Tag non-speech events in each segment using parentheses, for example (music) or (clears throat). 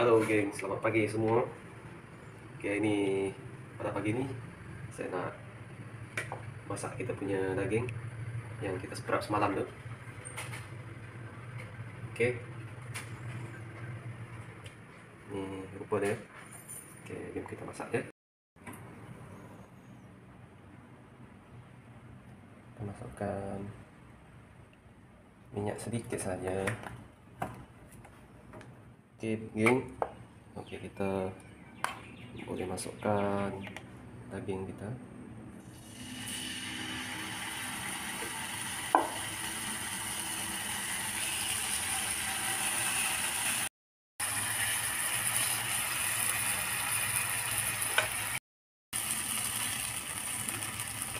Halo geng, selamat pagi semua. Oke ini pada pagi ini Saya nak masak kita punya daging Yang kita seprap semalam tuh Oke. Ini rupa dia. Oke, jom kita masak ya Kita masukkan Minyak sedikit saja Oke, geng. Oke, kita boleh masukkan daging kita.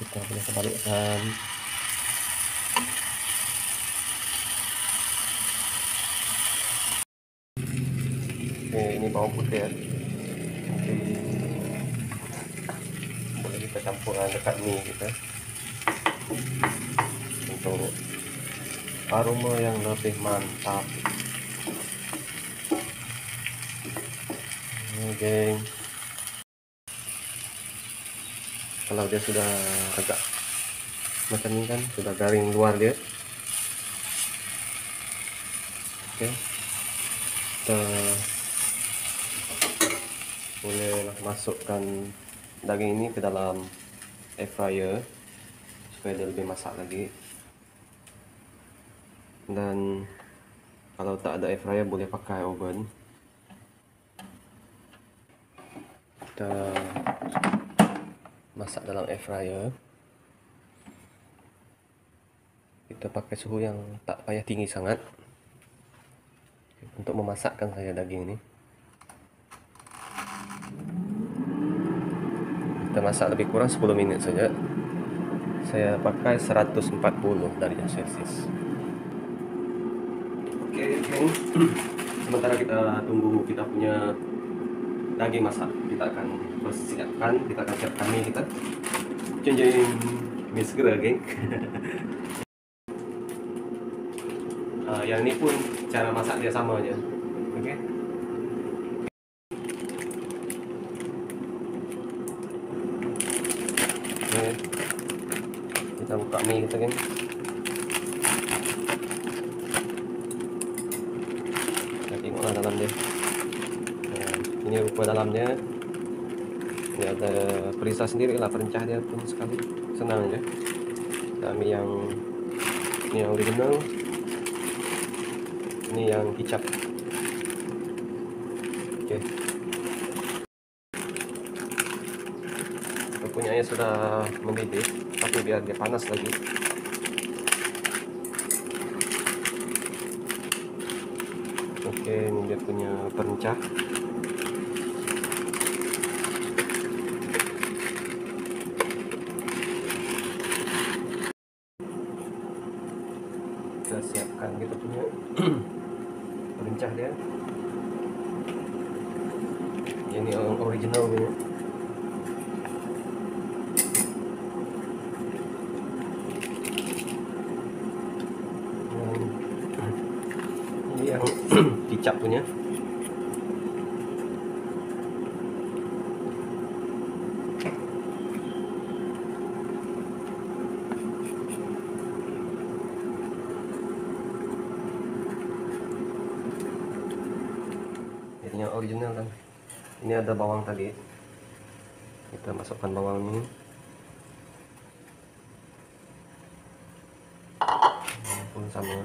Kita boleh kebalikkan. Oke, ini bawang putih ya. Boleh kita campurkan dekat mie kita. Untuk aroma yang lebih mantap. Oke. Kalau dia sudah agak macam ini kan, sudah garing luar dia. Oke. Kita boleh masukkan daging ini ke dalam air fryer supaya dia lebih masak lagi. Dan kalau tak ada air fryer boleh pakai oven. Kita masak dalam air fryer. Kita pakai suhu yang tak payah tinggi sangat untuk memasakkan saja daging ini kita masak lebih kurang 10 menit saja. Saya pakai 140 derajat celcius oke geng sementara kita tunggu kita punya daging masak. Kita akan persiapkan kita akan siapkan mie kita. Cincin mie segera geng (laughs) uh, yang ini pun cara masak dia sama aja. Oke? okay? Oke. Kita buka mie kita kan. Kita tengoklah dalam dia nah, ini rupa dalamnya. Ini ada perisa sendiri lah perencah dia pun sekali. Senang aja kami yang ini yang original. Ini yang kicap. Oke punyanya sudah mendidih tapi biar dia panas lagi. Oke ini dia punya perencah kita siapkan kita punya (clears throat) perencah dia. Ini yang original ini yang (clears throat) kicap punya. Original kan. Ini ada bawang tadi. Kita masukkan bawang Ini. Pun sama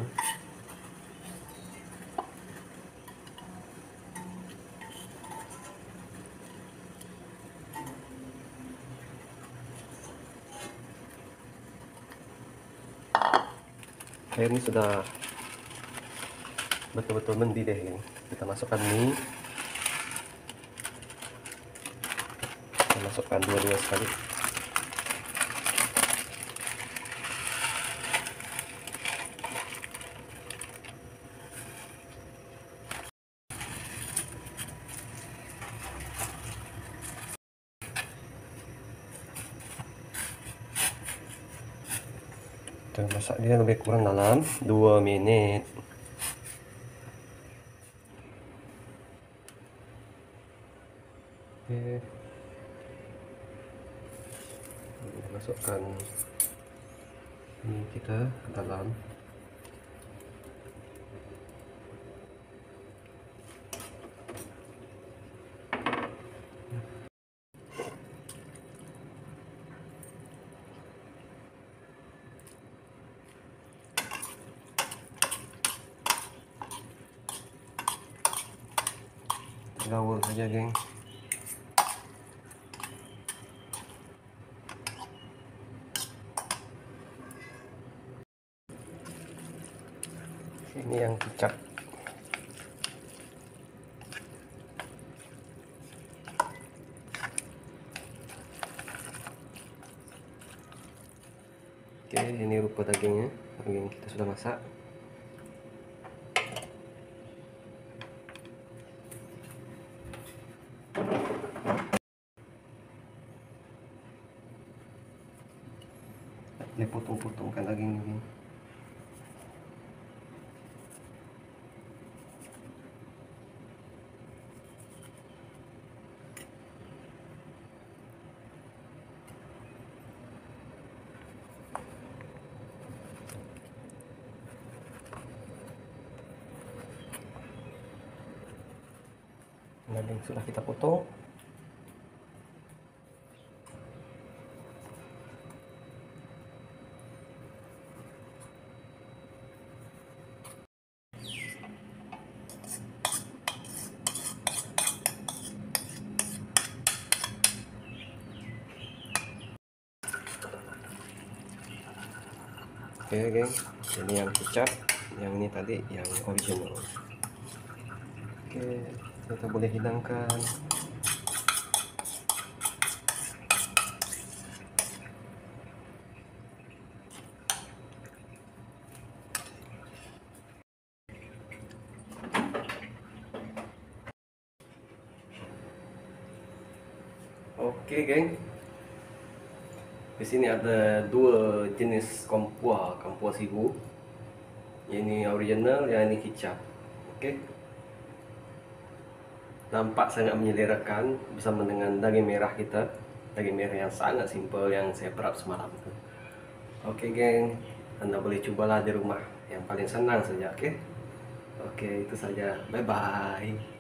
air ini sudah betul-betul mendidih ini. Kita masukkan mie. Kita masukkan dua-dua sekali kita masak dia lebih kurang dalam 2 minit Okay. Masukkan ini kita ke dalam gaul saja geng. Ini yang kicap. Oke ini rupa dagingnya. Daging kita sudah masak potong-potongkan daging ini. Daging sudah kita potong Oke geng, ini yang kecap, yang ini tadi yang original. Oke, kita boleh hidangkan. Oke geng, di sini ada dua jenis kompua, kompua sibu. Ini original, yang ini kicap. Oke. Nampak sangat menyelerakan bersama dengan daging merah kita. Daging merah yang sangat simpel yang saya perap semalam. Oke, geng. Anda boleh cobalah di rumah. Yang paling senang saja, oke? Oke, itu saja. Bye bye.